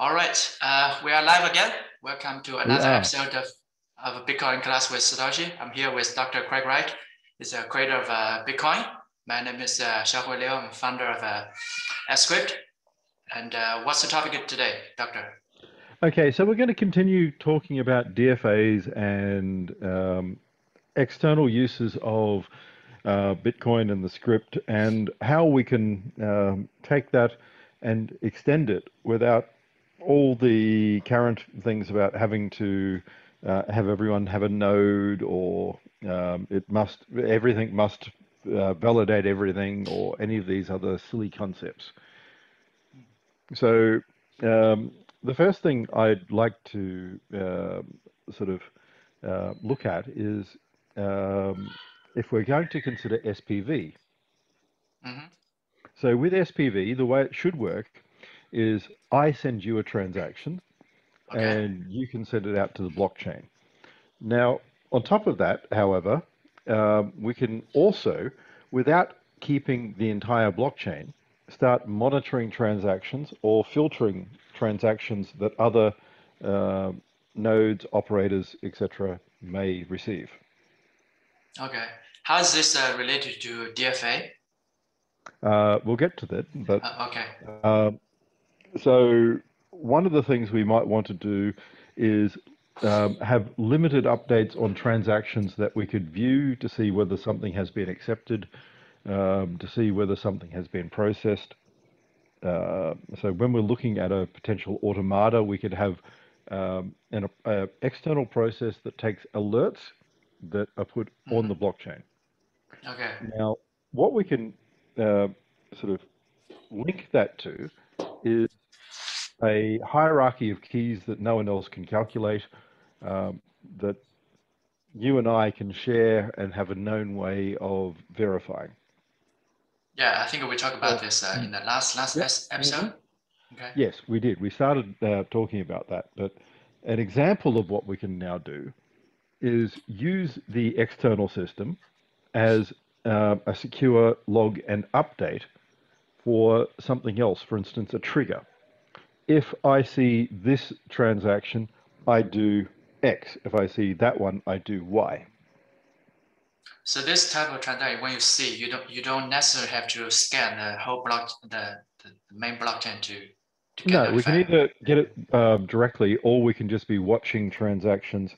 All right, uh, we are live again. Welcome to another episode of, of Bitcoin Class with Satoshi. I'm here with Dr. Craig Wright. He's a creator of uh, Bitcoin. My name is uh, Xiaohui Liu. I'm founder of uh, sCrypt. And uh, what's the topic today, Doctor? Okay, so we're going to continue talking about DFAs and um, external uses of uh, Bitcoin and the script and how we can um, take that and extend it without all the current things about having to uh, have everyone have a node or um, it must everything must uh, validate everything or any of these other silly concepts. So um, the first thing I'd like to uh, sort of uh, look at is um, if we're going to consider SPV. Mm-hmm. So with SPV, the way it should work is I send you a transaction okay. and you can send it out to the blockchain. Now, on top of that, however, um, we can also, without keeping the entire blockchain, start monitoring transactions or filtering transactions that other uh, nodes, operators, etc., may receive. Okay. How is this uh, related to DFA? Uh, we'll get to that, but uh, okay. So one of the things we might want to do is um, have limited updates on transactions that we could view to see whether something has been accepted, um, to see whether something has been processed. Uh, so when we're looking at a potential automata, we could have um, an a external process that takes alerts that are put mm-hmm. on the blockchain. Okay. Now, what we can uh, sort of link that to is a hierarchy of keys that no one else can calculate, um, that you and I can share and have a known way of verifying. Yeah, I think we talked about this uh, in the last last yep. episode. Mm-hmm. Okay. Yes, we did. We started uh, talking about that, but an example of what we can now do is use the external system as uh, a secure log and update for something else, for instance, a trigger if I see this transaction, I do X. If I see that one, I do Y. So this type of transaction, when you see, you don't you don't necessarily have to scan the whole block, the, the main blockchain to. to no, we can either get it um, directly, or we can just be watching transactions,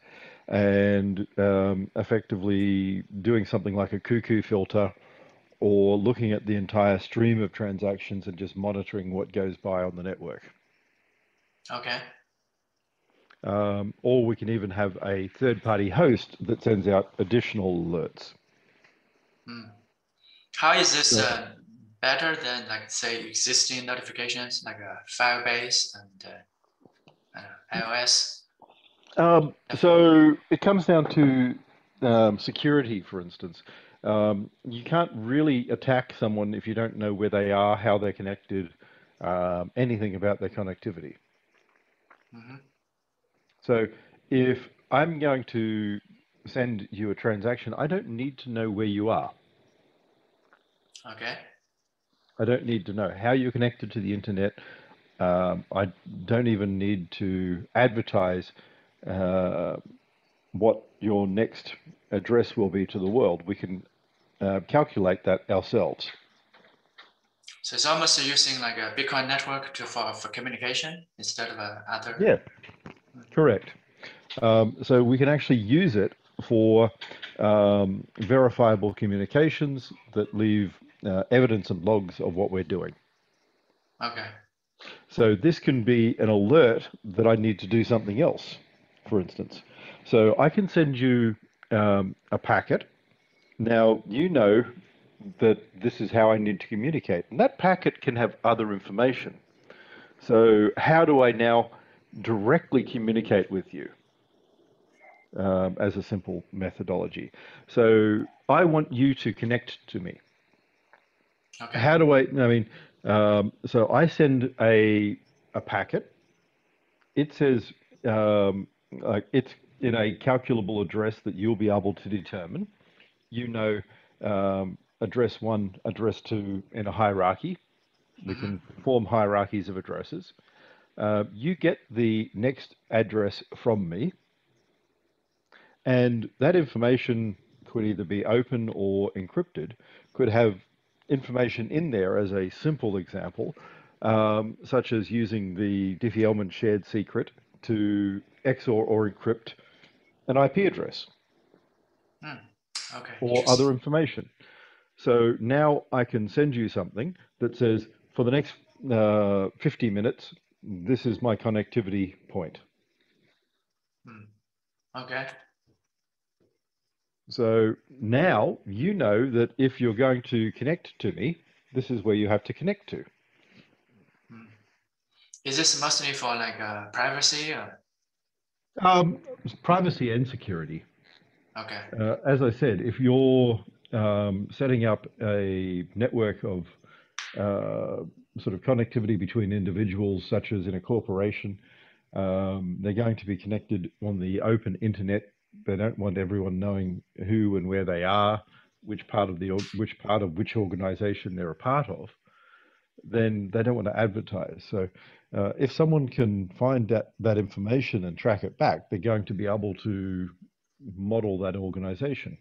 and um, effectively doing something like a cuckoo filter, or looking at the entire stream of transactions and just monitoring what goes by on the network. Okay. Um, or we can even have a third party host that sends out additional alerts. Hmm. How is this uh, better than, like, say, existing notifications like a Firebase and uh, iOS? Um, so it comes down to um, security, for instance. Um, you can't really attack someone if you don't know where they are, how they're connected, um, anything about their connectivity. Mm-hmm. So if I'm going to send you a transaction, I don't need to know where you are. Okay. I don't need to know how you're connected to the internet. Um, I don't even need to advertise uh, what your next address will be to the world. We can uh, calculate that ourselves. So it's almost using like a Bitcoin network to for, for communication instead of a other. Yeah, correct. Um, so we can actually use it for um, verifiable communications that leave uh, evidence and logs of what we're doing. Okay. So this can be an alert that I need to do something else, for instance. So I can send you um, a packet. Now you know that this is how I need to communicate. And that packet can have other information. So, how do I now directly communicate with you um, as a simple methodology? So, I want you to connect to me. Okay. How do I? I mean, um, so I send a a packet. It says um, like it's in a calculable address that you'll be able to determine. You know um, address one, address two in a hierarchy. We can form hierarchies of addresses. uh, you get the next address from me, and that information could either be open or encrypted, could have information in there as a simple example, um, such as using the Diffie-Hellman shared secret to XOR or encrypt an IP address Hmm. Okay. or other information. So now I can send you something that says, for the next uh, 50 minutes, this is my connectivity point. Okay. So now you know that if you're going to connect to me, this is where you have to connect to. Is this mostly for like uh, privacy or? Um, privacy and security. Okay. Uh, as I said, if you're um, setting up a network of uh, sort of connectivity between individuals, such as in a corporation, um, they're going to be connected on the open internet. They don't want everyone knowing who and where they are, which part of the which part of which organization they're a part of. Then they don't want to advertise. So, uh, if someone can find that that information and track it back, they're going to be able to model that organization.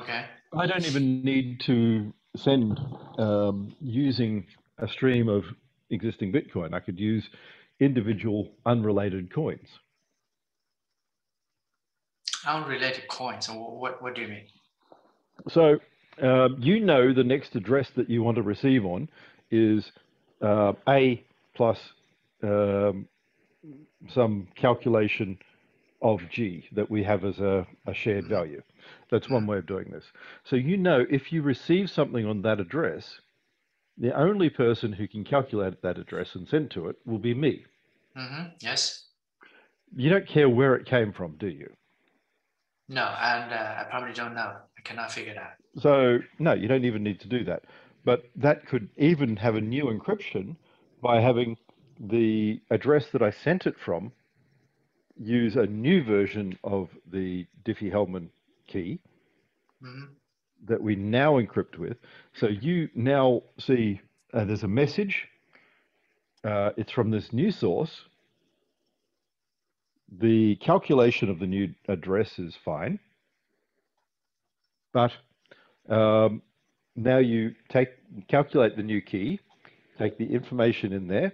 Okay. I don't even need to send um, using a stream of existing Bitcoin. I could use individual unrelated coins. Unrelated coins. What what do you mean? So um, you know the next address that you want to receive on is uh, A plus um, some calculation of G that we have as a, a shared value. That's one way of doing this. So you know if you receive something on that address, the only person who can calculate that address and send to it will be me. Mm-hmm. Yes. You don't care where it came from, do you? No, and uh, I probably don't know. I cannot figure it out. So, no, you don't even need to do that. But that could even have a new encryption by having the address that I sent it from use a new version of the Diffie-Hellman key hmm that we now encrypt with. So you now see uh, there's a message. Uh, it's from this new source. The calculation of the new address is fine. But um, now you take calculate the new key, take the information in there,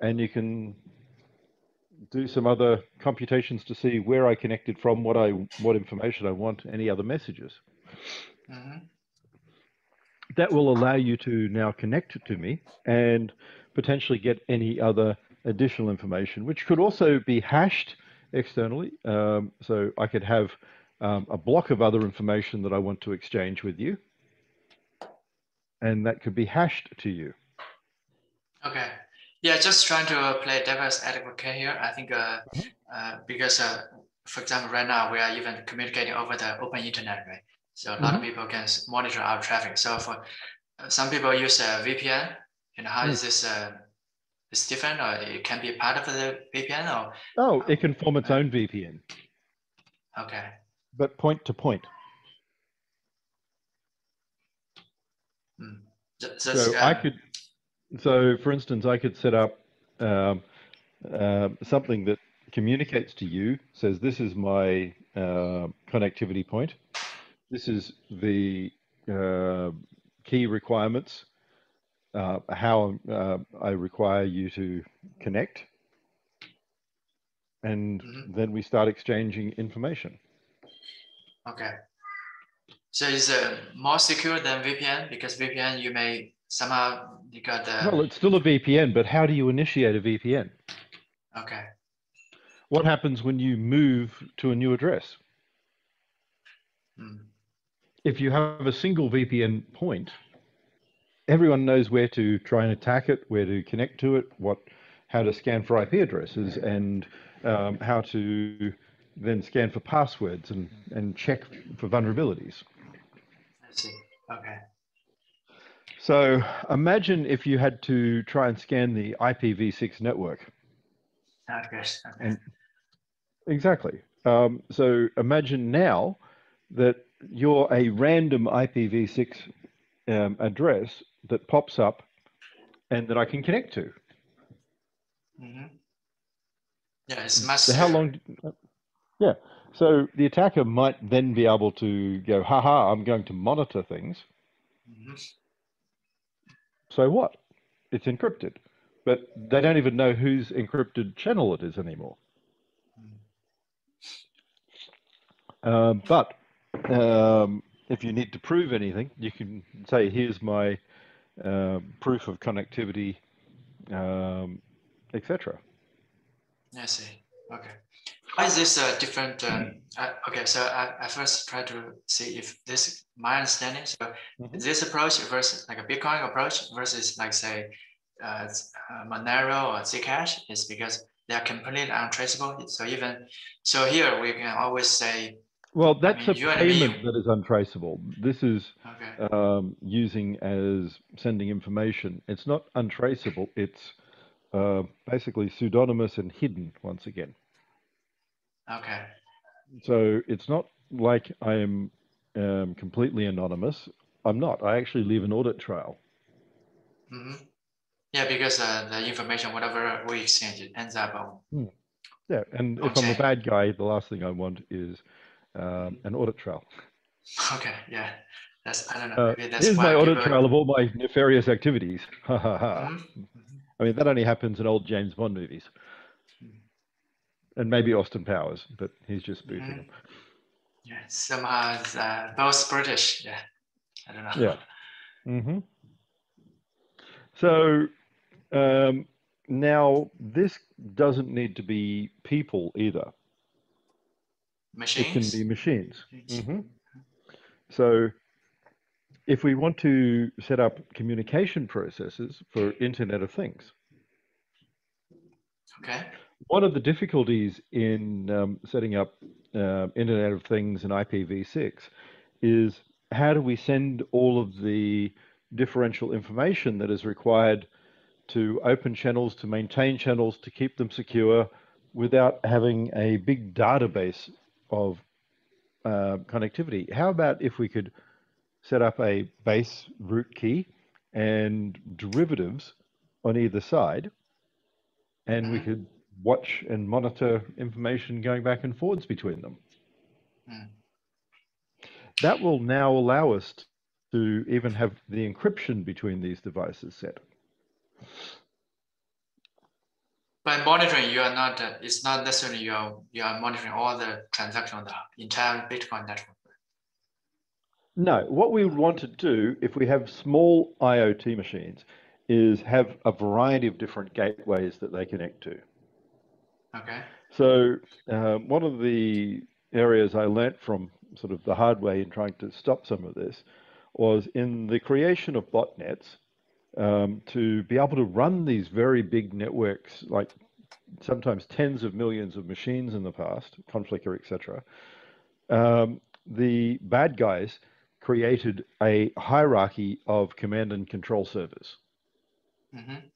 and you can do some other computations to see where I connected from, what I what information I want, any other messages hmm that will allow you to now connect to me and potentially get any other additional information, which could also be hashed externally. Um, so I could have um, a block of other information that I want to exchange with you, and that could be hashed to you. Okay. Yeah, just trying to uh, play devil's advocate here. I think uh, uh, because, uh, for example, right now we are even communicating over the open internet, right? So a lot of people can monitor our traffic. So for uh, some people use a VPN. And how is this? Uh, is different, or it can be part of the VPN, or Oh, it can form its own VPN, okay. but point to point. Th- So I could, so for instance, I could set up um, uh, something that communicates to you, says this is my uh, connectivity point. This is the uh, key requirements, uh, how uh, I require you to connect, and Mhm. then we start exchanging information. Okay. So is it more secure than VPN? Because VPN, you may somehow you got Well, it's still a VPN, but how do you initiate a VPN? okay. What happens when you move to a new address? Mm. if you have a single VPN point, everyone knows where to try and attack it, where to connect to it, what, how to scan for IP addresses, and um, how to then scan for passwords and, and check for vulnerabilities. I see. Okay. So imagine if you had to try and scan the IPv6 network. And exactly. Um, so imagine now that you're a random IPv6 um, address that pops up and that I can connect to. Mm-hmm. Yeah, it's much. So how long? Yeah. So the attacker might then be able to go, haha, I'm going to monitor things. Mhm. So what? It's encrypted. But they don't even know whose encrypted channel it is anymore. Um, but um, if you need to prove anything, you can say, here's my um proof of connectivity, um, etc. I see. Okay. Why is this uh, different? Um, uh, okay, so I, I first try to see if this my understanding. So Mhm. this approach versus like a Bitcoin approach versus like say uh, uh, Monero or Zcash is because they are completely untraceable. So even so here we can always say Well, that's mean, a me- payment that is untraceable. This is okay, um, using as sending information. It's not untraceable. It's uh, basically pseudonymous and hidden once again. Okay, So it's not like I am um, completely anonymous. I'm not. I actually leave an audit trail. hmm yeah, because uh, the information whatever we exchange it ends up on. Yeah, and if I'm a bad guy, the last thing I want is um, an audit trail. Okay, yeah, that's I don't know. Uh, Maybe that's here's my audit people- trail of all my nefarious activities. Ha ha ha. Mhm. I mean, that only happens in old James Bond movies. And maybe Austin Powers, but he's just spoofing Mhm. them. Yeah, somehow it's, uh, both British. Yeah, I don't know. Yeah. hmm So um, now this doesn't need to be people either. Machines. It can be machines. Machines. hmm So if we want to set up communication processes for Internet of Things, Okay. One of the difficulties in um, setting up uh, Internet of Things and IPv6 is how do we send all of the differential information that is required to open channels, to maintain channels, to keep them secure without having a big database of uh, connectivity? How about if we could set up a base root key and derivatives on either side, and we could watch and monitor information going back and forwards between them. Mm. That will now allow us to even have the encryption between these devices set. By monitoring, you are not. Uh, it's not necessarily you are you are monitoring all the transactions on the entire Bitcoin network. No, what we would want to do if we have small IoT machines is have a variety of different gateways that they connect to. Okay. So, um, one of the areas I learnt from sort of the hard way in trying to stop some of this was in the creation of botnets um, to be able to run these very big networks, like sometimes tens of millions of machines in the past, Conficker, etc. Um, the bad guys created a hierarchy of command and control servers hmm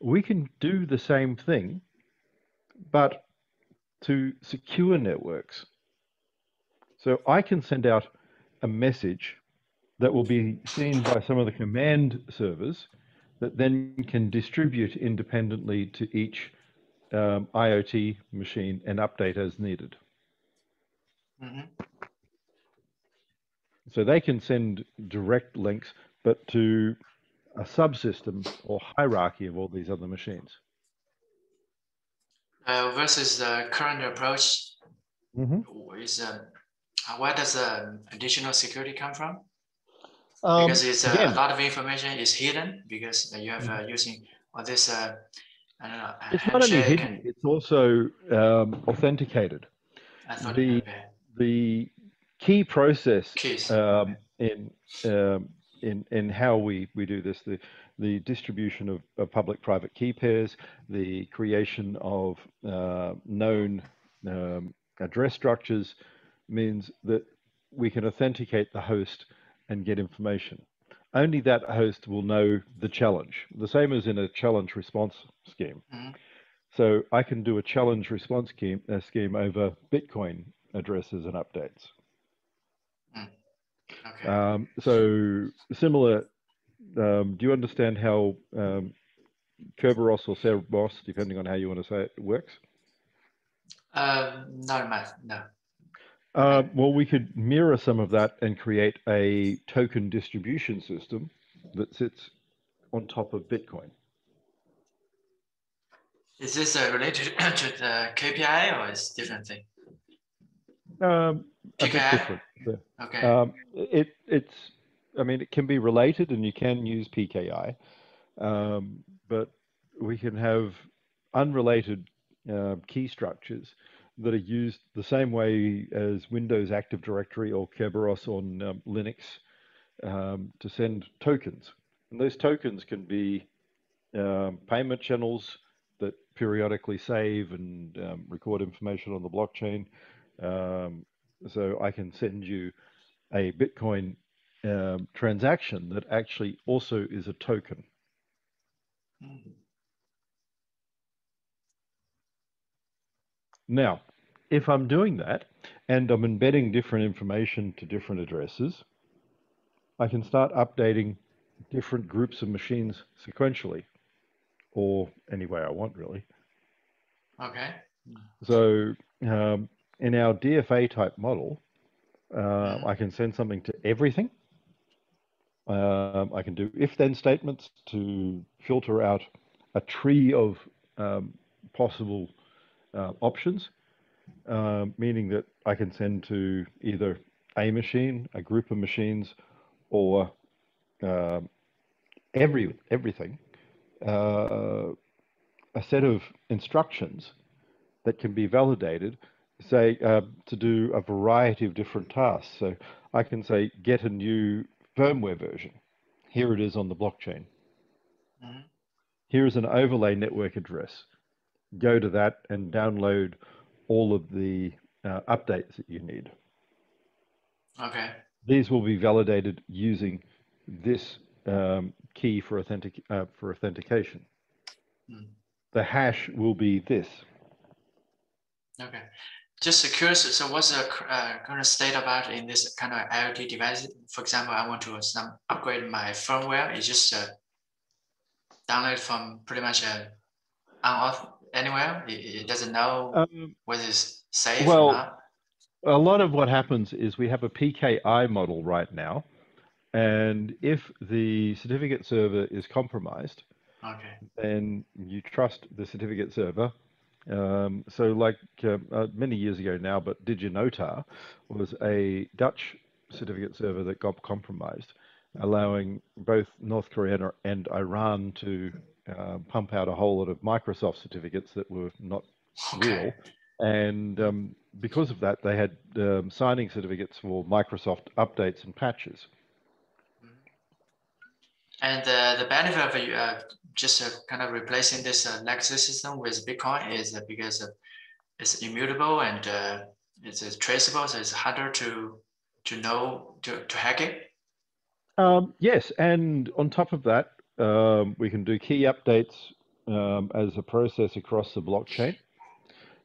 we can do the same thing, but to secure networks. So I can send out a message that will be seen by some of the command servers that then can distribute independently to each um, IoT machine and update as needed. hmm So they can send direct links, but to a subsystem or hierarchy of all these other machines. Uh, versus the current approach Mm-hmm. is um, uh, where does the additional security come from? Um, because it's uh, a lot of information is hidden because you have uh, using all this. Uh, I don't know. It's not only hidden, and- it's also um, authenticated. The-. The key process um, in, um, in, in how we, we do this, the, the distribution of, of public-private key pairs, the creation of uh, known um, address structures means that we can authenticate the host and get information. Only that host will know the challenge, the same as in a challenge response scheme. Mhm. So I can do a challenge response scheme, uh, scheme over Bitcoin addresses and updates. okay. Um, so similar um, do you understand how um, Kerberos or Cerebos, depending on how you want to say it, works? Uh, not much, no. Uh, well, we could mirror some of that and create a token distribution system that sits on top of Bitcoin. Is this uh, related to the KPI or is different thing? Um, a bit different. Okay. Um, it it's I mean it can be related and you can use PKI, um, but we can have unrelated uh, key structures that are used the same way as Windows Active Directory or Kerberos on um, Linux um, to send tokens. And those tokens can be um, payment channels that periodically save and um, record information on the blockchain. Um, so I can send you a Bitcoin um, transaction that actually also is a token. Now, if I'm doing that and I'm embedding different information to different addresses, I can start updating different groups of machines sequentially or any way I want, really. Okay. So um, in our DFA type model, uh, I can send something to everything. Um, I can do if then statements to filter out a tree of um, possible uh, options, um, meaning that I can send to either a machine, a group of machines, or um every everything uh, a set of instructions that can be validated, say, uh, to do a variety of different tasks. So I can say, get a new firmware version. Here it is on the blockchain. Mhm. Here is an overlay network address. Go to that and download all of the uh, updates that you need. Okay. These will be validated using this um, key for, authentic, uh, for authentication. Mm. The hash will be this. Okay. Just curious, so what's the uh, current state about in this kind of IoT device? For example, I want to some upgrade my firmware. It's just uh, download from pretty much uh, anywhere. It, it doesn't know Um, whether it's safe well, or not. a lot of what happens is we have a PKI model right now, and if the certificate server is compromised, Okay. then you trust the certificate server. Um, so, like uh, uh, many years ago now, but DigiNotar was a Dutch certificate server that got compromised, allowing both North Korea and- and Iran to uh, pump out a whole lot of Microsoft certificates that were not real. And um, because of that, they had um, signing certificates for Microsoft updates and patches. And uh, the benefit of uh, just uh, kind of replacing this uh, legacy system with Bitcoin is uh, because uh, it's immutable and uh, it's uh, traceable, so it's harder to to know to, to hack it. Um, yes, and on top of that, um, we can do key updates um, as a process across the blockchain.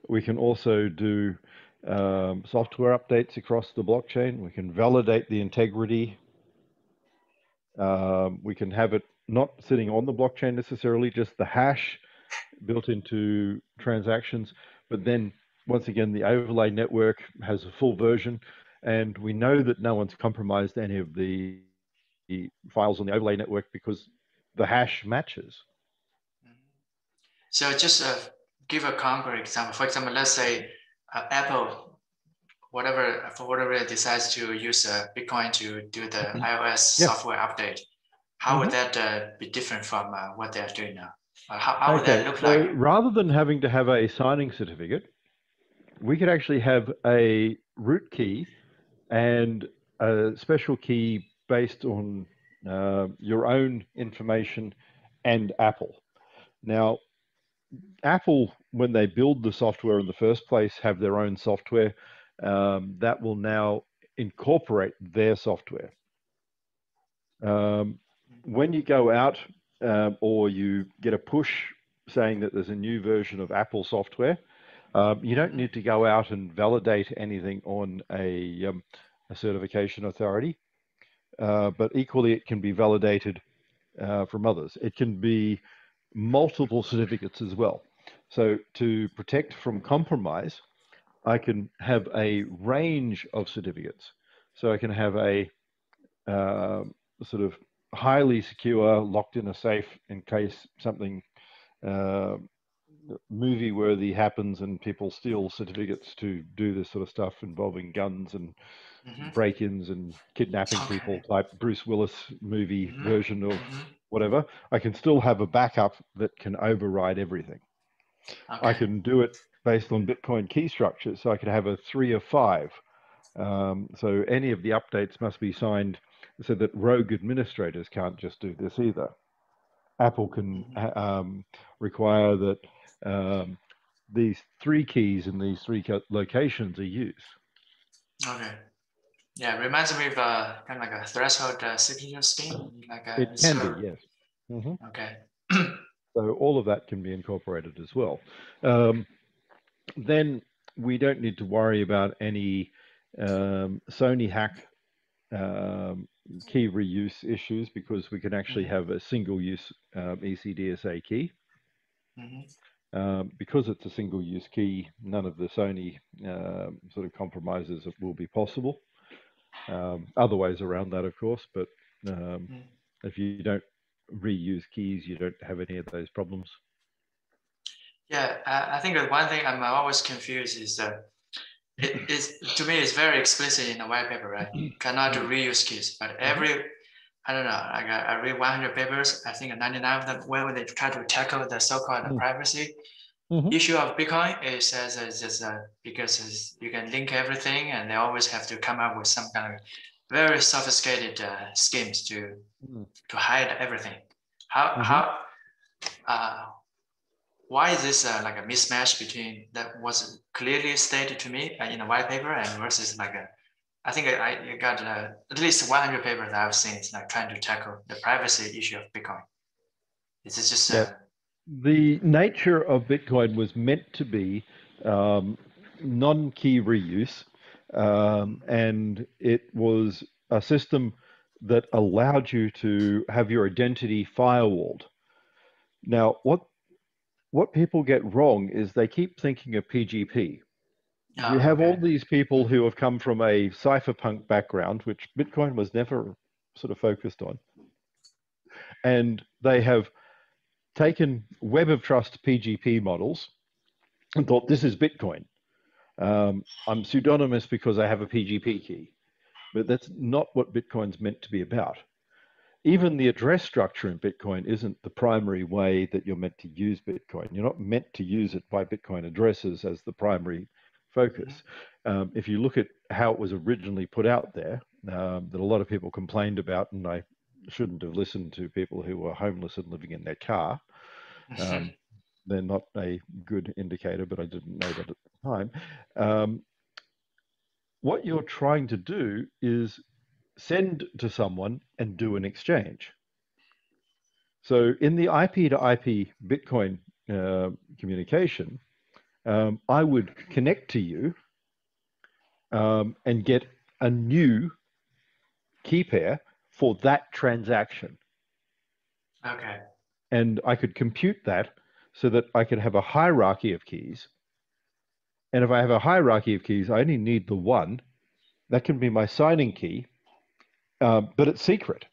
We can also do um, software updates across the blockchain. We can validate the integrity. Um, we can have it not sitting on the blockchain necessarily, just the hash built into transactions. But then, once again, the overlay network has a full version, and we know that no one's compromised any of the the files on the overlay network because the hash matches. So just uh, give a concrete example. For example, let's say uh, Apple, whatever for whatever it decides to use uh, Bitcoin to do the Mhm. iOS Yeah. software update, how would that uh, be different from uh, what they are doing now? Uh, how, how would Okay, that look so like? rather than having to have a signing certificate, we could actually have a root key and a special key based on uh, your own information and Apple. Now, Apple, when they build the software in the first place, have their own software um, that will now incorporate their software. Um, when you go out um, or you get a push saying that there's a new version of Apple software, um, you don't need to go out and validate anything on a, um, a certification authority. Uh, but equally, it can be validated uh, from others. It can be multiple certificates as well. So to protect from compromise, I can have a range of certificates. So I can have a uh, sort of highly secure, locked in a safe in case something uh, movie worthy happens and people steal certificates to do this sort of stuff involving guns and mm-hmm. break ins and kidnapping okay. people, like Bruce Willis movie mm-hmm. version of mm-hmm. whatever. I can still have a backup that can override everything. Okay. I can do it based on Bitcoin key structures. So I could have a three or five. Um, so any of the updates must be signed so that rogue administrators can't just do this either. Apple can um, require that um, these three keys in these three locations are used. Okay. Yeah, it reminds me of uh, kind of like a threshold uh, signature scheme. Like a, it can be, yes. Mm-hmm. Okay. so all of that can be incorporated as well. Um, then we don't need to worry about any um, Sony hack um, key reuse issues because we can actually mm-hmm. have a single use um, ECDSA key. Mm-hmm. Um, because it's a single use key, none of the Sony uh, sort of compromises will be possible. Um, other ways around that, of course, but mm. if you don't reuse keys, you don't have any of those problems. Yeah, I think the one thing I'm always confused is that it is to me it's very explicit in the white paper, right? Cannot do reuse keys, but mm-hmm. every I don't know, like I, I read 100 papers, I think 99 of them when they try to tackle the so-called mm-hmm. privacy mm-hmm. issue of Bitcoin, it says it's just uh, because you can link everything, and they always have to come up with some kind of very sophisticated uh, schemes to mm-hmm. to hide everything. How mm-hmm. how uh, why is this uh, like a mismatch between that was clearly stated to me uh, in the white paper and versus like a, I think I, I got uh, at least 100 papers that I've seen. Like trying to tackle the privacy issue of Bitcoin. Is it just uh, yeah. the nature of Bitcoin was meant to be um, non-key reuse, um, and it was a system that allowed you to have your identity firewalled. Now, what what people get wrong is they keep thinking of PGP. Oh, you have okay. all these people who have come from a cypherpunk background, which Bitcoin was never sort of focused on. And they have taken Web of Trust PGP models and thought, this is Bitcoin. Um, I'm pseudonymous because I have a PGP key. But that's not what Bitcoin's meant to be about even the address structure in Bitcoin isn't the primary way that you're meant to use Bitcoin. You're not meant to use it by Bitcoin addresses as the primary focus. Mm-hmm. Um, if you look at how it was originally put out there, um, that a lot of people complained about, and I shouldn't have listened to people who were homeless and living in their car. Um, they're not a good indicator, but I didn't know that at the time. Um, what you're trying to do is send to someone and do an exchange. So in the IP to IP Bitcoin uh, communication, um, I would connect to you um, and get a new key pair for that transaction. Okay. And I could compute that so that I could have a hierarchy of keys. And if I have a hierarchy of keys, I only need the one. That can be my signing key uh, but it's secret.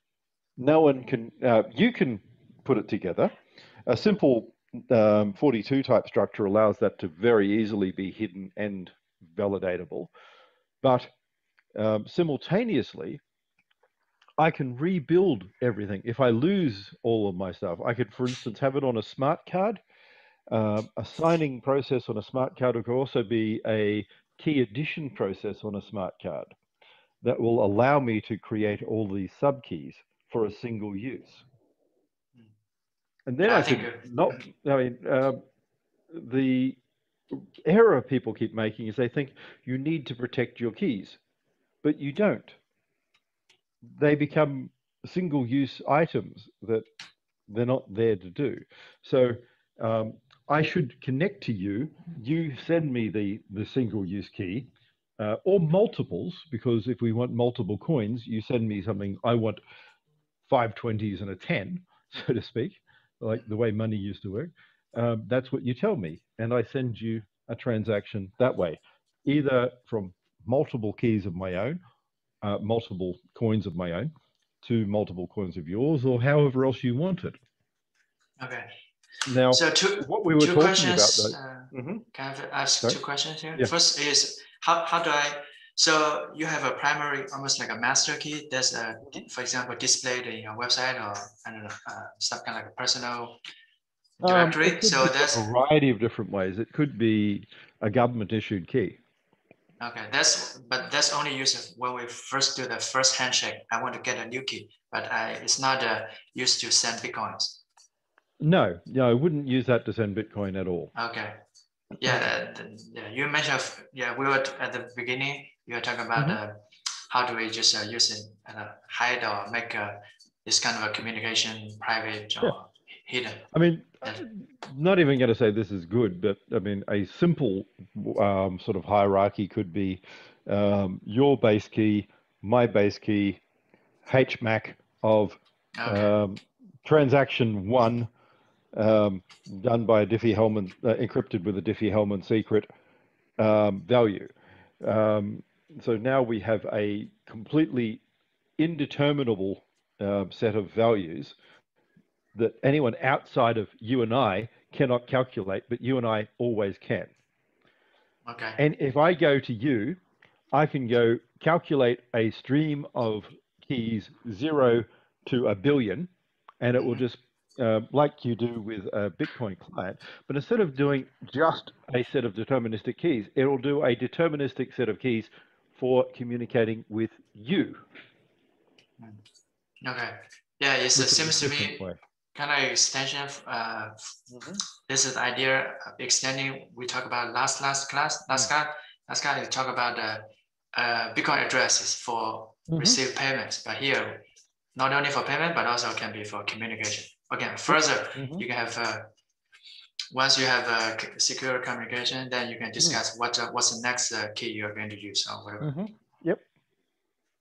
No one can, uh, you can put it together. A simple um, 42 type structure allows that to very easily be hidden and validatable. But um, simultaneously, I can rebuild everything. If I lose all of my stuff, I could, for instance, have it on a smart card. Uh, a signing process on a smart card could also be a key addition process on a smart card that will allow me to create all these subkeys for a single use. And then I, I could not, I mean, uh, the error people keep making is they think you need to protect your keys, but you don't. They become single use items that they're not there to do. So um, I should connect to you, you send me the, the single use key, uh, or multiples, because if we want multiple coins, you send me something, I want five 20s and a 10. so to speak, like the way money used to work, um, that's what you tell me, and I send you a transaction that way, either from multiple keys of my own, uh, multiple coins of my own, to multiple coins of yours, or however else you want it. Okay. Now, So two, what we were two talking questions. about, uh, though, Mhm. Can I ask Sorry? two questions here? Yeah. First is how, how do I, so you have a primary, almost like a master key that's, uh, Mm-hmm. for example, displayed in your website or, I don't know, uh, some kind of like a personal Um, directory. it could So there's a variety of different ways. It could be a government issued key. okay, that's, but that's only used when we first do the first handshake. I want to get a new key, but I, it's not uh, used to send Bitcoins. No, no, I wouldn't use that to send Bitcoin at all. Okay. Yeah, uh, th- yeah, you mentioned, yeah, we were at the beginning, you were talking about Mhm. uh, how do we just uh, use it and uh, hide or make uh, this kind of a communication private or hidden. I mean, Yeah. not even going to say this is good, but I mean, a simple um, sort of hierarchy could be um, your base key, my base key, HMAC of Okay, um, transaction one um, done by a Diffie-Hellman, uh, encrypted with a Diffie-Hellman secret um, value. Um, so now we have a completely indeterminable uh, set of values that anyone outside of you and I cannot calculate, but you and I always can. okay, And if I go to you, I can go calculate a stream of keys zero to a billion, and it will just, uh, like you do with a Bitcoin client, but instead of doing just a set of deterministic keys, it'll do a deterministic set of keys for communicating with you. okay. Yeah, it which is a seems to me way. kind of extension. of, Uh, this is idea of extending. We talk about last last class, last Mm. class, last class. We talk about uh, uh, Bitcoin addresses for Mhm. receive payments, but here, not only for payment, but also can be for communication. Again, further, Mhm. you can have uh, once you have a secure communication, then you can Mm. discuss what uh, what's the next uh, key you are going to use or whatever. Mhm. Yep.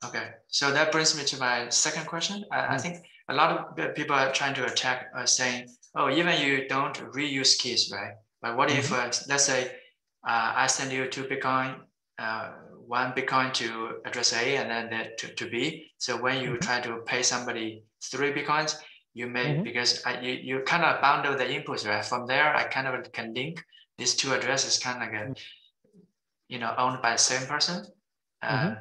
Okay, so that brings me to my second question. I, I Mm. think a lot of people are trying to attack, uh, saying, "Oh, even you don't reuse keys, right? But what if, uh, let's say, uh, I send you two Bitcoin, uh, one Bitcoin to address A and then that to, to B. So when you Mhm. try to pay somebody three Bitcoins, you may Mhm. because I, you you kind of bundle the inputs, right? From there, I kind of can link these two addresses, kind of like a, you know, owned by the same person. Uh,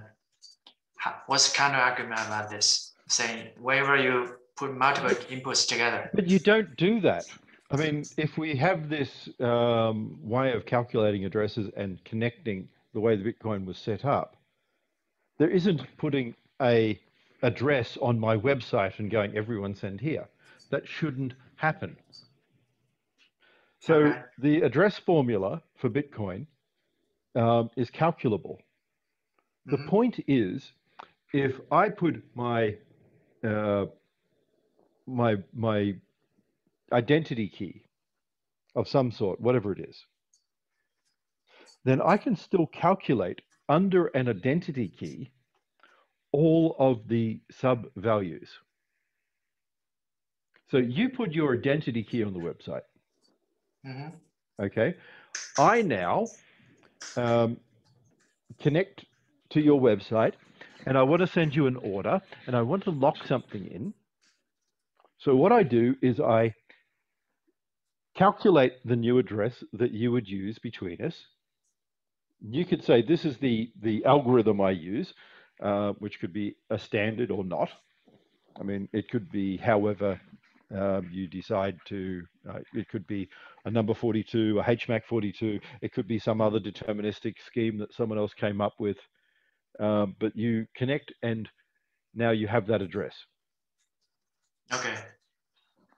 how- what's the of argument about this? Saying wherever you put multiple inputs together. But you don't do that. I mean, if we have this um, way of calculating addresses and connecting the way the Bitcoin was set up, there isn't putting a address on my website and going, everyone send here. That shouldn't happen. So Okay. the address formula for Bitcoin um, is calculable. The Mhm. point is, if I put my uh, my my identity key of some sort, whatever it is, then I can still calculate under an identity key all of the sub values. So you put your identity key on the website. Mhm. Okay. I now um, connect to your website and I want to send you an order and I want to lock something in. So, what I do is I calculate the new address that you would use between us. You could say this is the, the algorithm I use, uh, which could be a standard or not. I mean, it could be however um, you decide to, uh, it could be a number 42, a HMAC 42, it could be some other deterministic scheme that someone else came up with. Um, but you connect and now you have that address. Okay.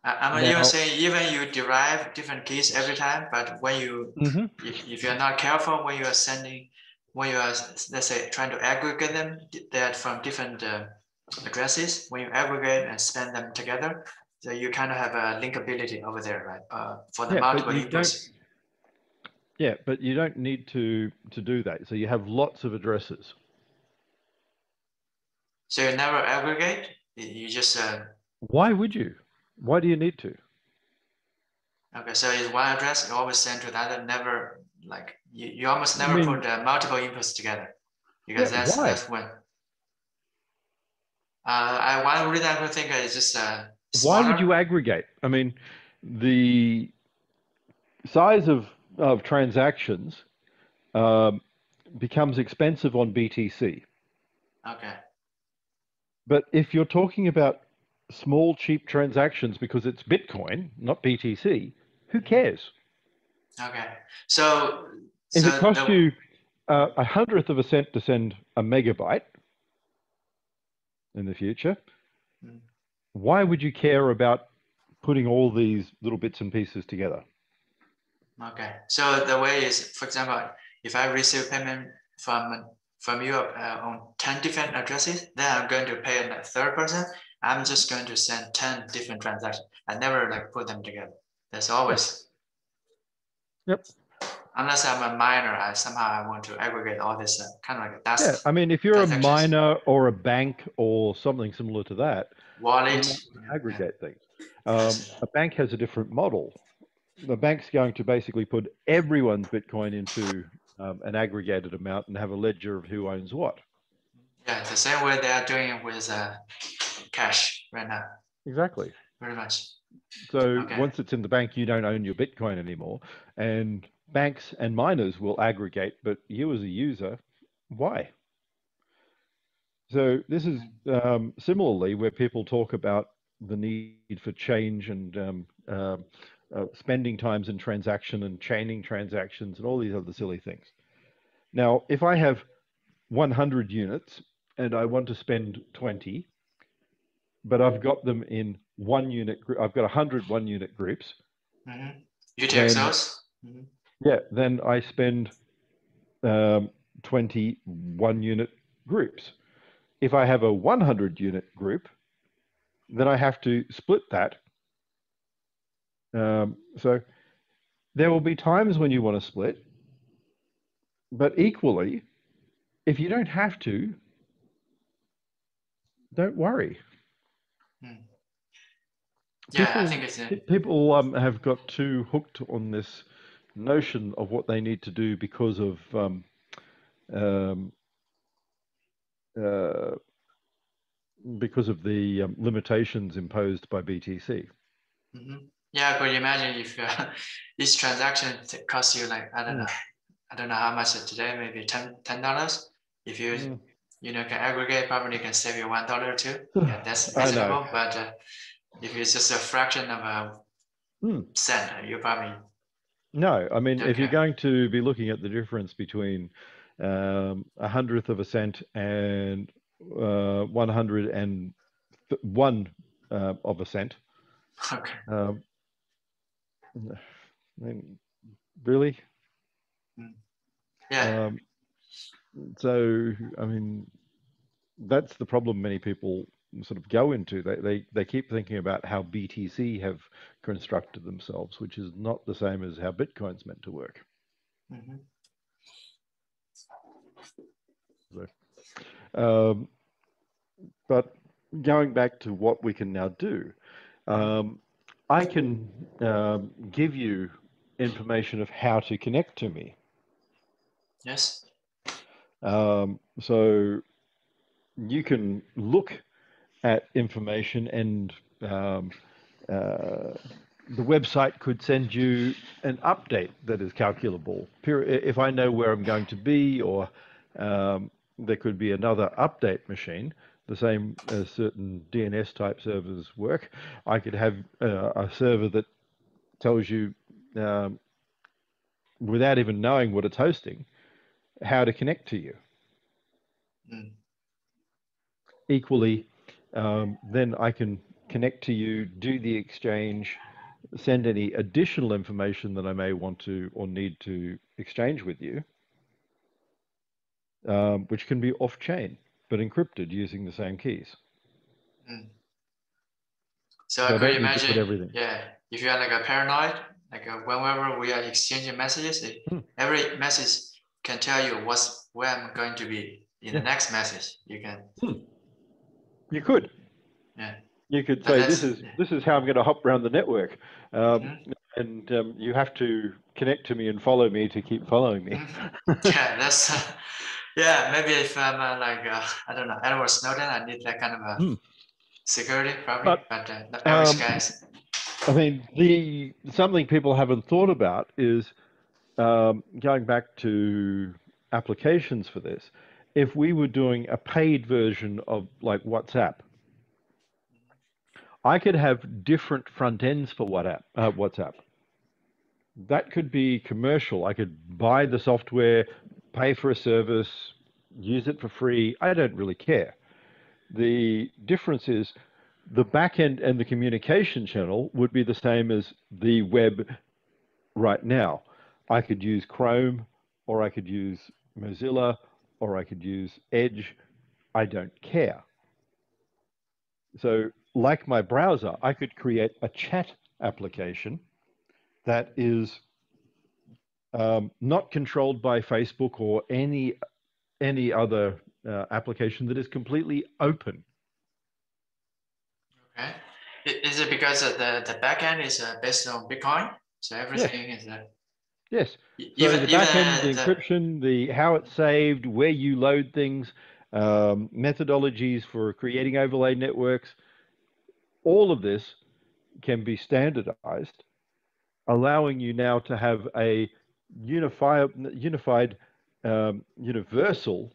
I, I'm Now- even saying even you derive different keys every time, but when you Mm-hmm. if, if you're not careful when you are sending when you are let's say trying to aggregate them they're from different uh, addresses when you aggregate and spend them together so you kind of have a linkability over there right uh, for the Yeah, multiple inputs Yeah, but you don't need to to do that. So you have lots of addresses. so you never aggregate you you just uh, Why would you? Why do you need to? Okay, so it's one address, you always send to the other, never like you, you almost never mean- put uh, multiple inputs together. Because Yeah, that's why? that's when uh, I one reason I think is just uh, Why would you aggregate? I mean, the size of, of transactions um, becomes expensive on BTC. Okay. But if you're talking about small, cheap transactions because it's Bitcoin, not BTC, who cares? Okay. So If so it costs you uh, a hundredth of a cent to send a megabyte in the future, Mm. why would you care about putting all these little bits and pieces together? Okay, so the way is, for example, if I receive payment from from you uh, on ten different addresses, then I'm going to pay a third person. I'm just going to send ten different transactions. I never like put them together. There's always. Yep. Unless I'm a miner, I somehow I want to aggregate all this uh, kind of like that's Yeah, I mean, if you're a miner or a bank or something similar to that, wallet. aggregate things. Um, a bank has a different model. The bank's going to basically put everyone's Bitcoin into um, an aggregated amount and have a ledger of who owns what. Yeah, the same way they are doing it with uh, cash right now, Exactly. very much. So Okay. once it's in the bank, you don't own your Bitcoin anymore. And banks and miners will aggregate, but you as a user, why? So this is um, similarly where people talk about the need for change and um, um uh, spending times in transaction and chaining transactions and all these other silly things. Now, if I have 100 units and I want to spend 20, but I've got them in one unit group, I've got 100 one unit groups. hmm UTXOs. Then-. Yeah, then I spend um, 20 one unit groups. If I have a 100 unit group, then I have to split that. Um, so there will be times when you want to split, but equally, if you don't have to, don't worry. Yeah, I People- think it's. Pe- People um, have got too hooked on this notion of what they need to do because of um, um, uh, because of the um, limitations imposed by BTC. mhm. Yeah, could you imagine if uh, each transaction costs you like I don't know, I don't know how much today, maybe ten ten dollars. If you Mm. you know can aggregate, probably can save you one dollar or two. Yeah, that's reasonable. But uh, if it's just a fraction of a Mm. cent, uh, you probably No, I mean, if you're going to be looking at the difference between um, a hundredth of a cent and uh, one hundred and one uh, of a cent, okay. um, I mean, really? Yeah, Um, so, I mean, that's the problem many people sort of go into. They, they, they keep thinking about how BTC have constructed themselves, which is not the same as how Bitcoin's meant to work. mhm. Um, but going back to what we can now do, um, I can um, give you information of how to connect to me. yes. Um, so you can look at information, and um, uh, the website could send you an update that is calculable. If I know where I'm going to be, or um, there could be another update machine, the same as certain DNS type servers work. I could have uh, a server that tells you, um, without even knowing what it's hosting, how to connect to you. Mm. Equally, um, then I can connect to you, do the exchange, send any additional information that I may want to or need to exchange with you, um, which can be off chain but encrypted using the same keys. Mm. So, So I I could don't need to put imagine, everything. yeah, if you are like a paranoid, like uh, whenever we are exchanging messages, it, Hmm. every message can tell you what's where I'm going to be in Yeah. the next message. You can, You could. yeah, You could say this is this is how I'm going to hop around the network, um, mm-hmm. and um, you have to connect to me and follow me to keep following me. Mm-hmm. yeah, that's uh, yeah. Maybe if I'm uh, like uh, I don't know Edward Snowden, I need that kind of a hmm. security probably, but, but uh, not um, guys. I mean, the something people haven't thought about is um, going back to applications for this. If we were doing a paid version of like WhatsApp I could have different front ends for WhatsApp. Uh, WhatsApp. That could be commercial. I could buy the software, pay for a service, use it for free. I don't really care. The difference is the backend and the communication channel would be the same as the web right now. I could use Chrome or I could use Mozilla or I could use Edge. I don't care. So like my browser, I could create a chat application that is um, not controlled by Facebook or any any other uh, application that is completely open. Okay, is it because the the backend is uh, based on Bitcoin, so everything yes. is uh, yes. So even, the backend, the, the encryption, the how it's saved, where you load things, um, methodologies for creating overlay networks all of this can be standardized, allowing you now to have a unified, unified um, universal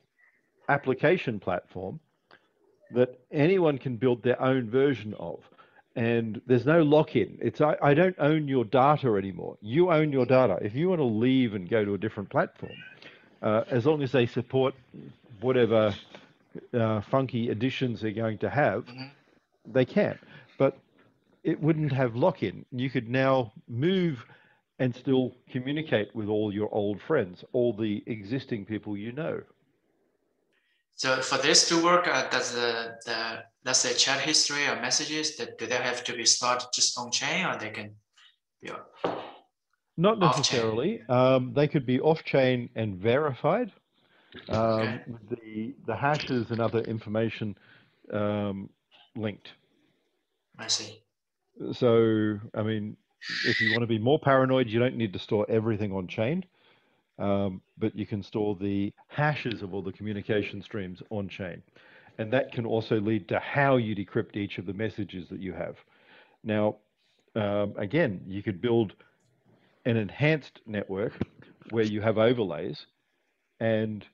application platform that anyone can build their own version of. And there's no lock-in. It's I, I don't own your data anymore. You own your data. If you want to leave and go to a different platform, uh, as long as they support whatever uh, funky additions they're going to have, mm-hmm. they can but it wouldn't have lock-in. You could now move and still communicate with all your old friends, all the existing people you know. So for this to work, uh, does the, the let's say chat history or messages that do they have to be stored just on chain or they can be not necessarily. Um, they could be off chain and verified. Um, okay. The the hashes and other information um, linked. I see. So, I mean, if you want to be more paranoid, you don't need to store everything on chain, um, but you can store the hashes of all the communication streams on chain. And that can also lead to how you decrypt each of the messages that you have. Now, um, again, you could build an enhanced network where you have overlays, and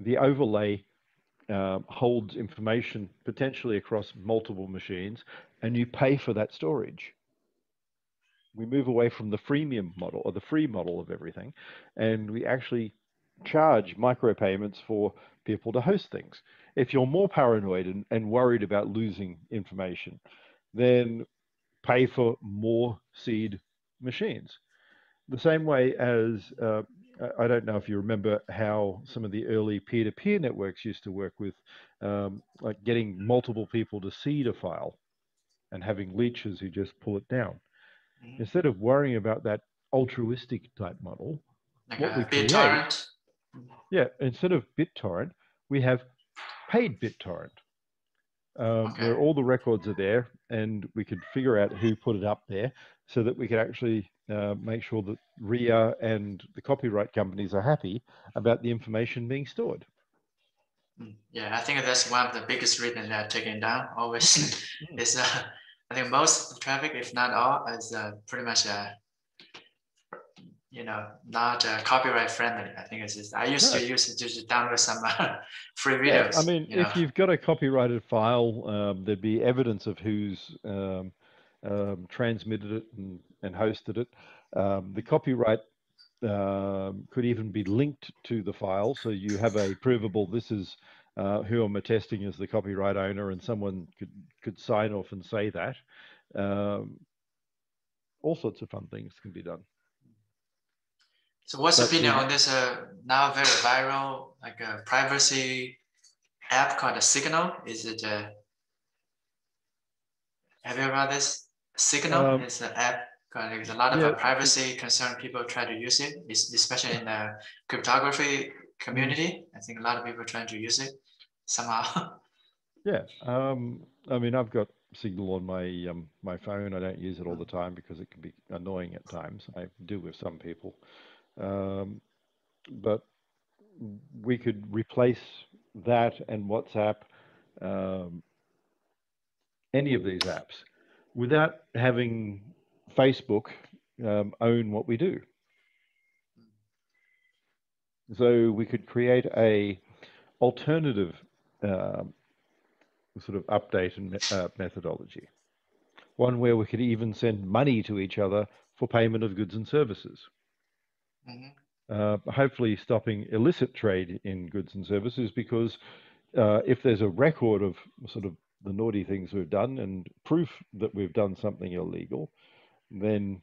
the overlay uh, holds information potentially across multiple machines, and you pay for that storage. We move away from the freemium model or the free model of everything, and we actually charge micropayments for people to host things. If you're more paranoid and, and worried about losing information, then pay for more seed machines. The same way as uh, I don't know if you remember how some of the early peer-to-peer networks used to work with, um, like getting multiple people to seed a file and having leeches who just pull it down. Mm-hmm. Instead of worrying about that altruistic type model, like what we create, BitTorrent. yeah, instead of BitTorrent, we have paid BitTorrent, um, okay. where all the records are there, and we could figure out who put it up there, so that we could actually uh, make sure that RIAA and the copyright companies are happy about the information being stored. Hmm. Yeah, I think that's one of the biggest reasons they're taking down. Always is uh, I think most traffic, if not all, is uh, pretty much uh, you know not uh, copyright friendly. I think it's just, I used yeah. to use it to download some uh, free videos. Yeah, I mean, you if know. you've got a copyrighted file, um, there'd be evidence of who's um, um, transmitted it and, and hosted it. Um, the copyright um, could even be linked to the file, so you have a provable. This is uh, who I'm attesting as the copyright owner, and someone could could sign off and say that. Um, all sorts of fun things can be done. So, what's your opinion on this uh, now very viral like a privacy app called Signal? Is it? Uh, have you heard about this? Signal um, is an app. There's a lot of yeah. privacy concerned people try to use it, especially in the cryptography community. I think a lot of people are trying to use it somehow. Yeah, um, I mean, I've got signal on my um, my phone. I don't use it all the time because it can be annoying at times. I deal with some people, um, but we could replace that and WhatsApp, um, any of these apps, without having Facebook um, own what we do. So we could create a alternative um, sort of update and uh, methodology. One where we could even send money to each other for payment of goods and services. Mm-hmm. Uh, hopefully, stopping illicit trade in goods and services because uh, if there's a record of sort of the naughty things we've done and proof that we've done something illegal, then,